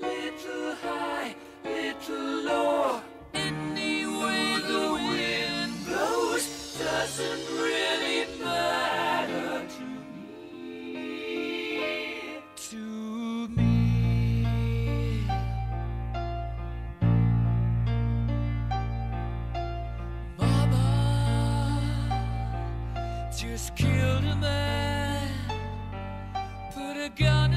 Little high, little low. Any way the wind blows doesn't really matter to me. To me. Mama just killed a man, put a gun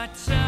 my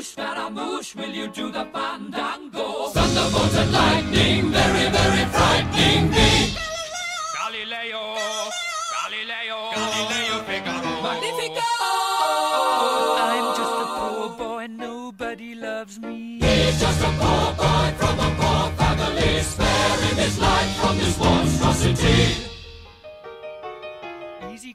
Scaramouche, Scaramouche, will you do the fandango? Thunderbolt and lightning, very, very frightening me. Galileo, Galileo, Galileo Figaro.